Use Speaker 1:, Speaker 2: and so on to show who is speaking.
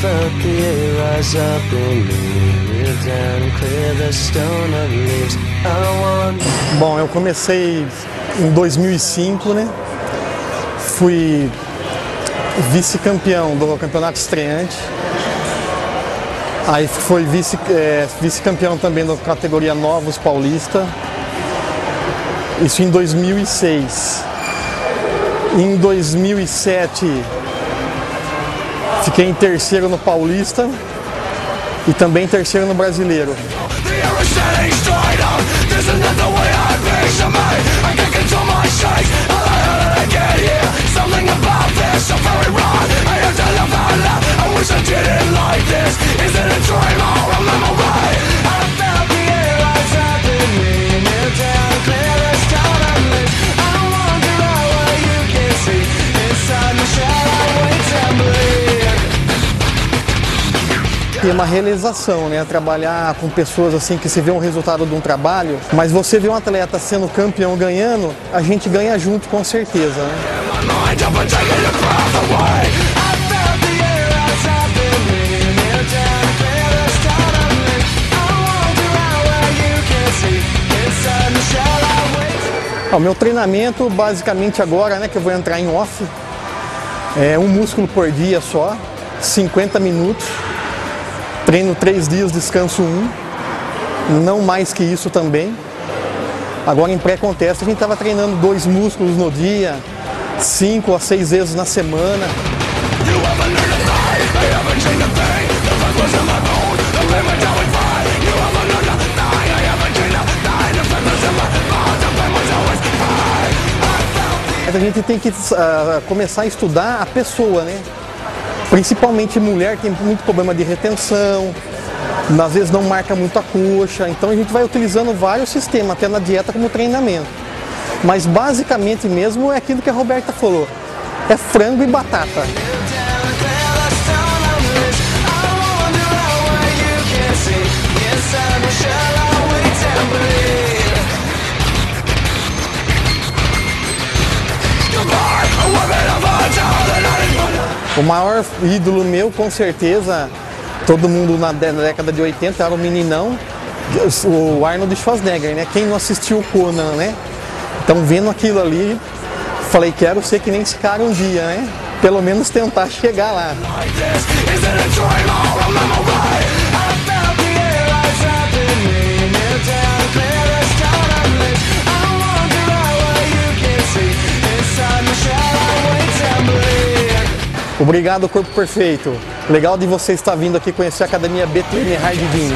Speaker 1: the rise up in me.
Speaker 2: Bom, eu comecei em 2005, né? Fui vice-campeão do campeonato estreante. Aí foi vice, é, vice-campeão também da categoria Novos Paulista. Isso em 2006. Em 2007 fiquei em terceiro no Paulista e também terceiro no Brasileiro. E uma realização, né? Trabalhar com pessoas assim que se vê um resultado de um trabalho, mas você vê um atleta sendo campeão ganhando, a gente ganha junto com certeza, né? O meu treinamento, basicamente agora, né, que eu vou entrar em off, é um músculo por dia só, 50 minutos. Treino três dias, descanso um. Não mais que isso também. Agora em pré-conteste a gente estava treinando dois músculos no dia, cinco a seis vezes na semana.
Speaker 3: A
Speaker 2: gente tem que ah, começar a estudar a pessoa, né? Principalmente mulher tem muito problema de retenção, às vezes não marca muito a coxa, então a gente vai utilizando vários sistemas, até na dieta como treinamento. Mas basicamente mesmo é aquilo que a Roberta falou, é frango e batata. O maior ídolo meu, com certeza, todo mundo na dé- na década de 80 era o meninão, o Arnold Schwarzenegger, né? Quem não assistiu o Conan, né? Então, vendo aquilo ali, falei, quero ser que nem esse cara um dia, né? Pelo menos tentar chegar lá. Obrigado, Corpo Perfeito. Legal de você estar vindo aqui conhecer a Academia BTN Hard
Speaker 3: Game.